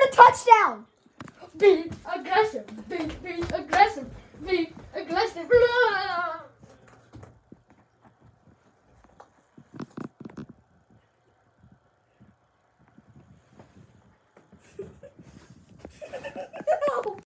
scored a touchdown. Be aggressive. Be, be